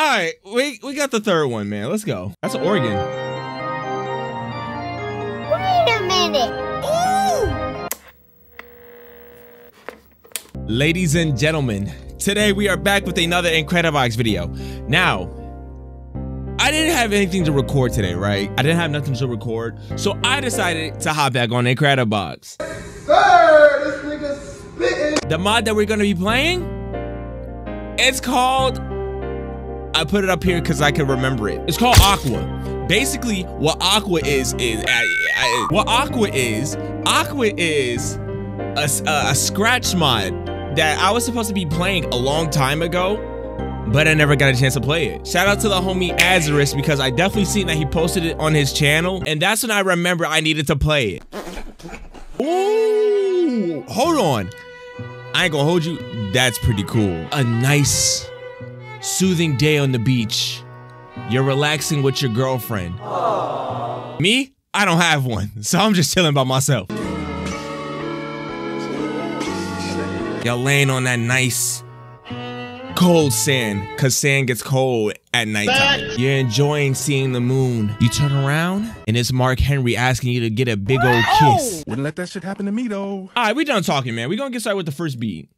All right, we we got the third one, man. Let's go. That's an organ. Wait a minute. Ladies and gentlemen, today we are back with another Incredibox video. Now, I didn't have anything to record today, right? I didn't have nothing to record, so I decided to hop back on Incredibox. Sir, this nigga spitting. The mod that we're gonna be playing, it's called. I put it up here because I can remember it. It's called Aqua. Basically, what Aqua is is I, I, what Aqua is. Aqua is a, a, a scratch mod that I was supposed to be playing a long time ago, but I never got a chance to play it. Shout out to the homie Azarus because I definitely seen that he posted it on his channel, and that's when I remember I needed to play it. Ooh, hold on. I ain't gonna hold you. That's pretty cool. A nice, soothing day on the beach. You're relaxing with your girlfriend. Me? I don't have one, so I'm just chilling by myself. Y'all laying on that nice cold sand, cause sand gets cold at nighttime. You're enjoying seeing the moon. You turn around, and it's Mark Henry asking you to get a big old kiss. Wouldn't let that shit happen to me though. All right, we done talking, man. We gonna get started with the first beat.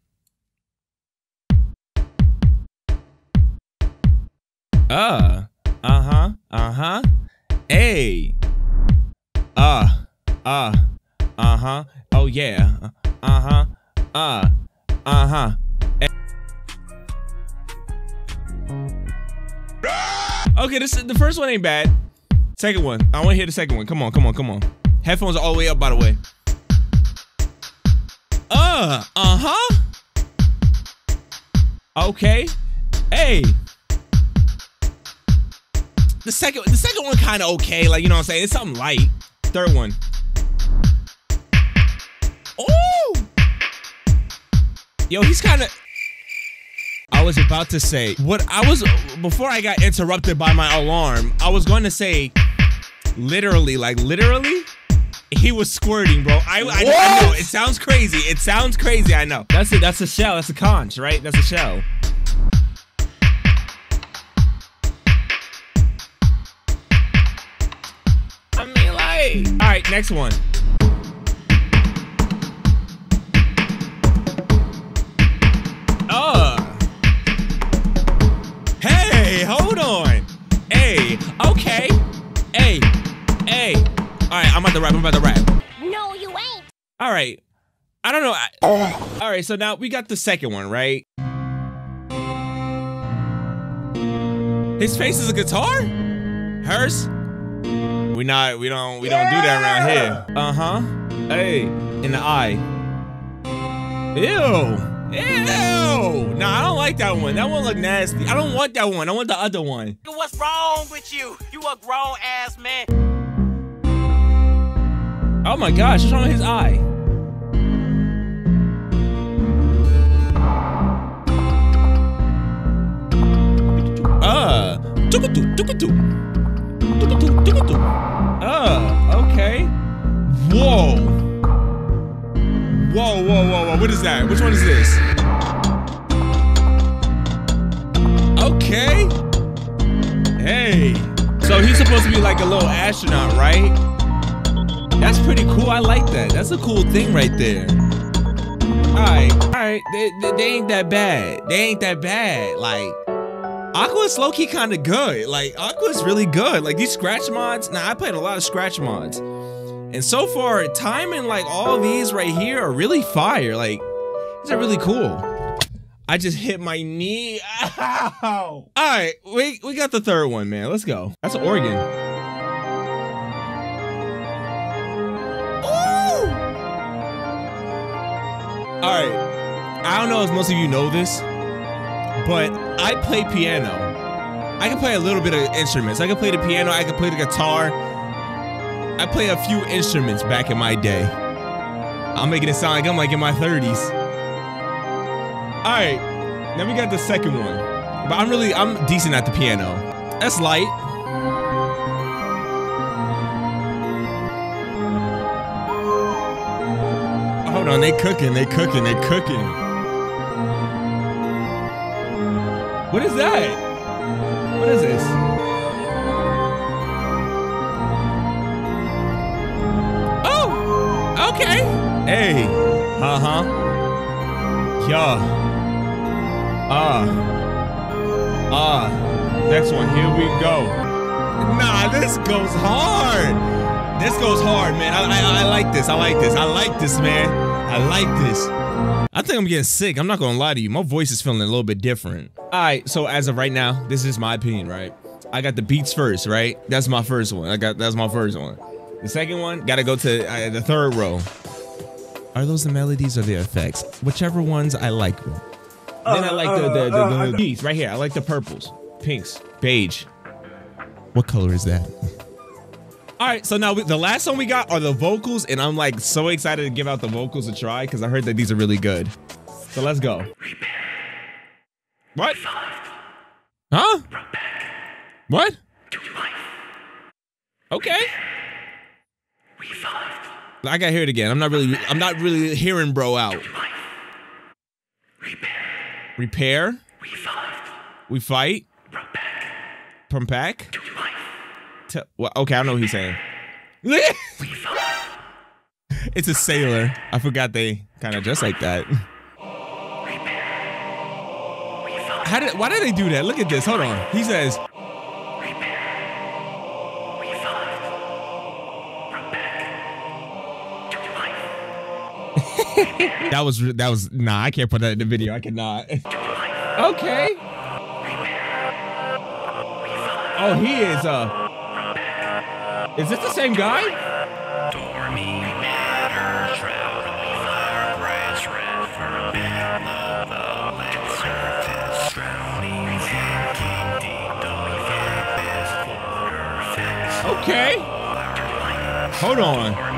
Uh, uh-huh, uh-huh. Hey. Uh, uh, uh-huh. Oh yeah. Uh-huh. Uh, uh-huh. Okay, this the first one ain't bad. Second one. I want to hear the second one. Come on, come on, come on. Headphones all the way up, by the way. Uh, uh-huh. Okay. Hey. The second the second one kind of okay, like you know what I'm saying? It's something light. Third one. Oh! Yo, he's kind of I was about to say what I was before I got interrupted by my alarm. I was going to say literally like literally he was squirting, bro. I, I, I know it sounds crazy. It sounds crazy. I know. That's it. That's a shell. That's a conch, right? That's a shell. Right, next one. Uh. Hey, hold on. Hey, okay. Hey, hey. All right, I'm about to rap. I'm about to rap. No, you ain't. All right. I don't know. I- All right, so now we got the second one, right? His face is a guitar? Hers? We not we don't we don't do that around here. Uh-huh. Hey, in the eye. Ew. Ew. Nah, I don't like that one. That one look nasty. I don't want that one. I want the other one. What's wrong with you? You a grown ass man. Oh my gosh, what's wrong with his eye? Uh, tukutu, tukutu. Tukutu, tukutu. Which one is this? Okay. Hey. So he's supposed to be like a little astronaut, right? That's pretty cool. I like that. That's a cool thing right there. Alright, alright. They, they, they ain't that bad. They ain't that bad. Like, Aqua's low-key kind of good. Like, Aqua's really good. Like, these scratch mods. Now, I played a lot of scratch mods. And so far, timing like all these right here are really fire. Like, these are really cool. I just hit my knee. Ow! Alright, we, we got the third one, man. Let's go. That's an organ. All right. I don't know if most of you know this, but I play piano. I can play a little bit of instruments. I can play the piano. I can play the guitar. I play a few instruments back in my day. I'm making it sound like I'm like in my 30s. Alright. Now we got the second one. But I'm really, I'm decent at the piano. That's light. Hold on, they cooking, they cooking, they cooking. What is that? What is this? Oh! Okay! Hey. Uh-huh. Yeah. Uh. Uh. Next one. Here we go. Nah, this goes hard. This goes hard, man. I, I, I like this. I like this. I like this, man. I like this. I think I'm getting sick. I'm not gonna lie to you. My voice is feeling a little bit different. All right. So as of right now, this is my opinion, right? I got the beats first, right? That's my first one. I got that's my first one. The second one, gotta go to uh, the third row. Are those the melodies or the effects? Whichever ones I like. Then I like the the, the, the beats right here. I like the purples, pinks, beige. What color is that? All right, so now we, the last one we got are the vocals, and I'm like so excited to give out the vocals a try because I heard that these are really good. So let's go. What? Huh? What? Okay. I gotta hear it again. I'm not really. I'm not really hearing bro out. Repair. Repair. We fight. From back. To, well, okay, I know what he's saying. it's a sailor. I forgot they kind of dress like that. How did? Why did they do that? Look at this. Hold on. He says. That was that was nah. I can't put that in the video. I cannot. okay. Oh, he is. Uh. Is this the same guy? Okay. Hold on.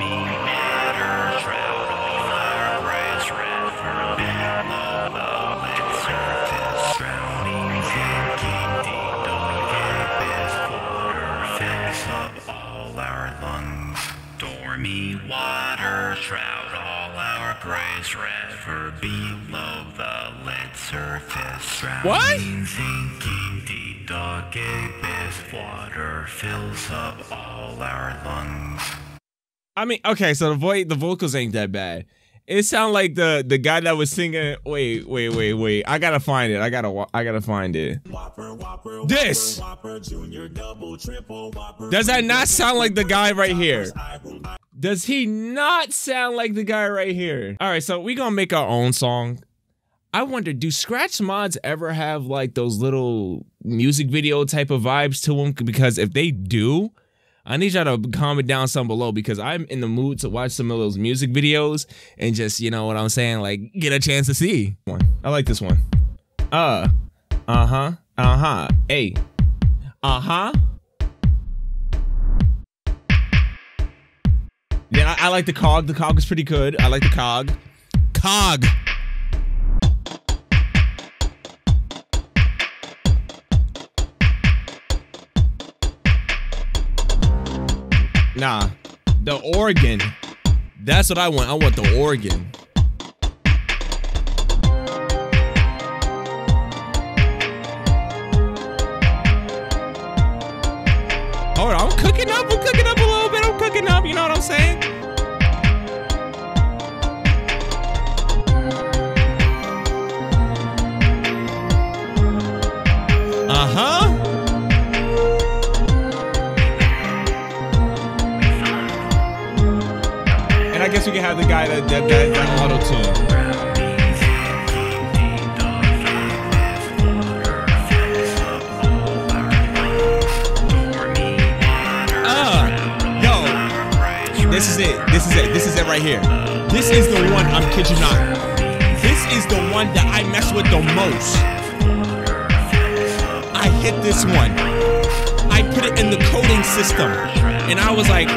What? Sinking deep, dark abyss. Water fills up all our lungs. I mean, okay, so the voice, the vocals ain't that bad. It sound like the the guy that was singing. Wait, wait, wait, wait. I gotta find it. I gotta. I gotta find it. This. Does that not sound like the guy right here? Does he not sound like the guy right here? All right, so we gonna make our own song. I wonder, do scratch mods ever have like those little music video type of vibes to them? Because if they do, I need y'all to comment down some below because I'm in the mood to watch some of those music videos and just, you know what I'm saying, like get a chance to see. One. I like this one. Uh. Uh-huh. Uh-huh. Hey. Uh-huh. Yeah, I, I like the cog. The cog is pretty good. I like the cog. Cog. Nah, the organ. That's what I want. I want the organ. Hold on, I'm cooking up. I'm cooking up a little bit. I'm cooking up. You know what I'm saying? I guess we can have the guy that that that, that auto tune. Uh, yo, this is it. This is it. This is it right here. This is the one. I'm kidding not. This is the one that I mess with the most. I hit this one. I put it in the coding system, and I was like,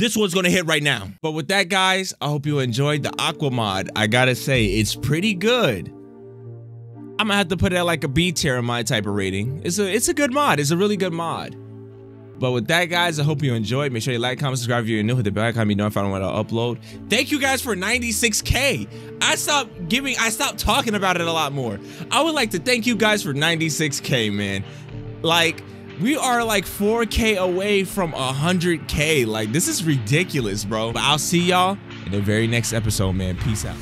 this one's gonna hit right now. But with that, guys, I hope you enjoyed the Aqua mod. I gotta say, it's pretty good. I'm gonna have to put it at like a B tier in my type of rating. It's a it's a good mod. It's a really good mod. But with that, guys, I hope you enjoyed. Make sure you like, comment, subscribe if you're new. Hit the bell icon, be notified when I don't want to upload. Thank you guys for 96k. I stopped giving, I stopped talking about it a lot more. I would like to thank you guys for 96k, man. Like, we are like 4k away from 100k. Like, this is ridiculous, bro. But I'll see y'all in the very next episode, man. Peace out.